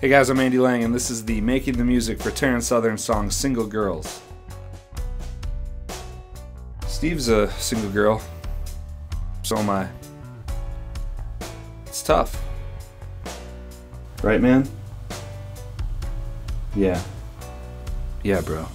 Hey guys, I'm Andy Lang, and this is the Making the Music for Terrence Southern song Single Girls. Steve's a single girl. So am I. It's tough. Right, man? Yeah. Yeah, bro.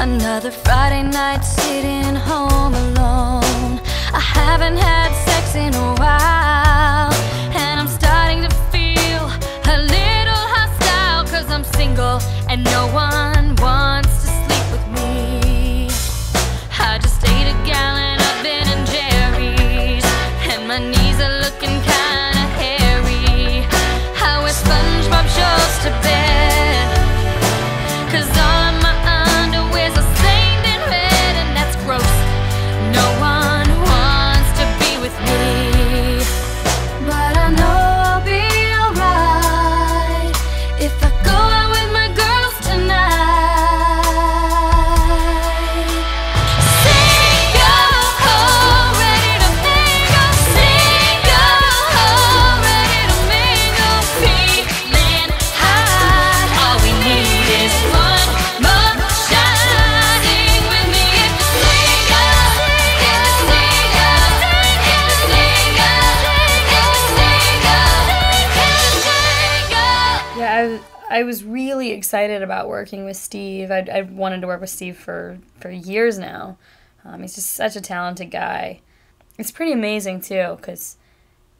Another Friday night sitting home alone. I, was- really excited about working with Steve. I'd, I'd wanted to work with Steve for, for years now. Um, he's just such a talented guy. It's pretty amazing, too, because,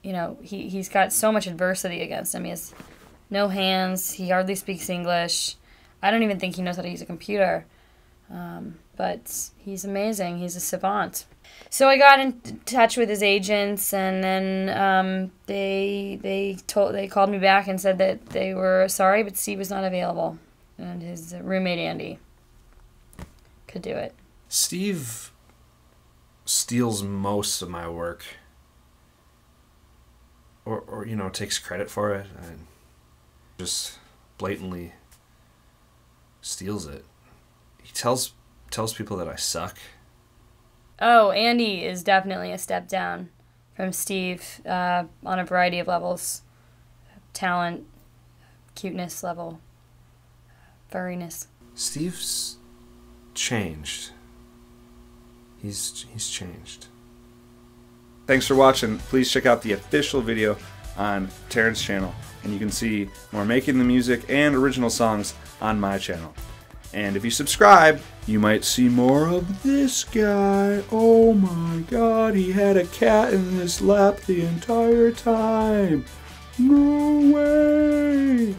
you know, he, he's got so much adversity against him. He has no hands, he hardly speaks English. I don't even think he knows how to use a computer. Um, but he's amazing. He's a savant. So I got in touch with his agents, and then um, they they told they called me back and said that they were sorry, but Steve was not available, and his roommate Andy could do it. Steve steals most of my work. Or, or you know, takes credit for it and just blatantly steals it. He tells tells people that I suck. Oh, Andy is definitely a step down from Steve uh, on a variety of levels, talent, cuteness level, furriness. Steve's changed. He's he's changed. Thanks for watching. Please check out the official video on Terrence's channel, and you can see more making the music and original songs on my channel. And if you subscribe, you might see more of this guy. Oh my god, he had a cat in his lap the entire time. No way!